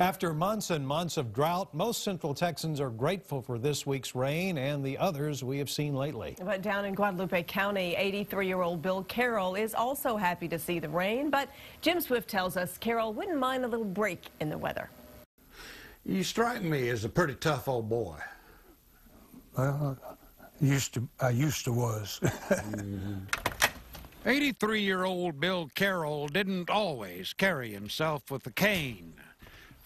After months and months of drought, most Central Texans are grateful for this week's rain and the others we have seen lately. But down in Guadalupe County, 83-year-old Bill Carroll is also happy to see the rain, but Jim Swift tells us Carroll wouldn't mind a little break in the weather. You strike me as a pretty tough old boy. Well, I used to, I used to was. 83-year-old Bill Carroll didn't always carry himself with a cane.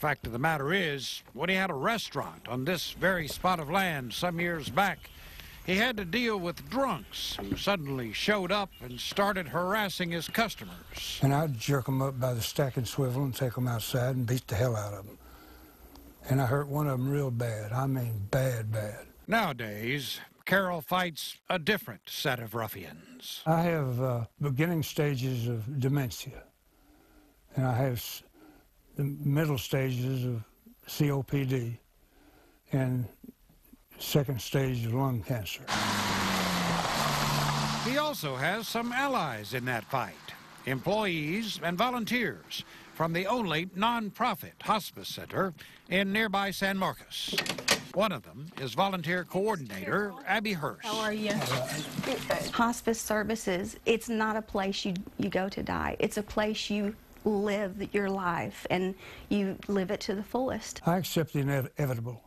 Fact of the matter is, when he had a restaurant on this very spot of land some years back, he had to deal with drunks who suddenly showed up and started harassing his customers. And I'd jerk them up by the stack and swivel and take them outside and beat the hell out of them. And I hurt one of them real bad. I mean, bad, bad. Nowadays, Carroll fights a different set of ruffians. I have uh, beginning stages of dementia, and I have the middle stages of COPD and second stage of lung cancer. He also has some allies in that fight employees and volunteers from the only nonprofit hospice center in nearby San Marcos. One of them is volunteer coordinator Abby Hurst. How are you? Hospice services, it's not a place you, you go to die. It's a place you live your life and you live it to the fullest. I accept the inevitable.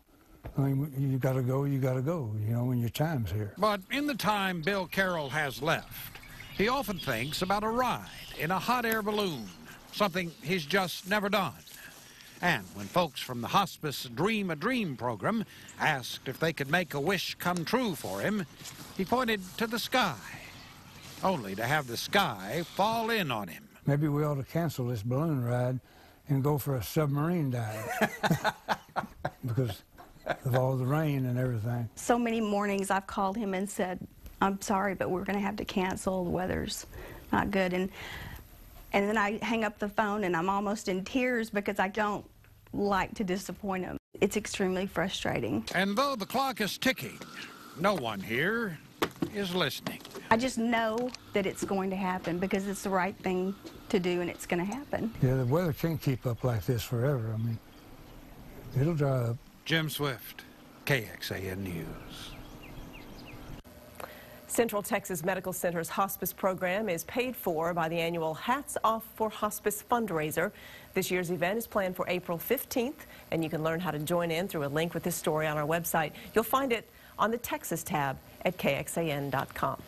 I mean, you got to go, you got to go, you know, when your time's here. But in the time Bill Carroll has left, he often thinks about a ride in a hot air balloon, something he's just never done. And when folks from the Hospice Dream a Dream program asked if they could make a wish come true for him, he pointed to the sky, only to have the sky fall in on him. Maybe we ought to cancel this balloon ride and go for a submarine dive because of all the rain and everything. So many mornings I've called him and said, I'm sorry, but we're going to have to cancel. The weather's not good. And, and then I hang up the phone and I'm almost in tears because I don't like to disappoint him. It's extremely frustrating. And though the clock is ticking, no one here is listening. I just know that it's going to happen because it's the right thing to do and it's going to happen. Yeah, the weather can't keep up like this forever. I mean, it'll dry up. Jim Swift, KXAN News. Central Texas Medical Center's hospice program is paid for by the annual Hats Off for Hospice fundraiser. This year's event is planned for April 15th, and you can learn how to join in through a link with this story on our website. You'll find it on the Texas tab at kxan.com.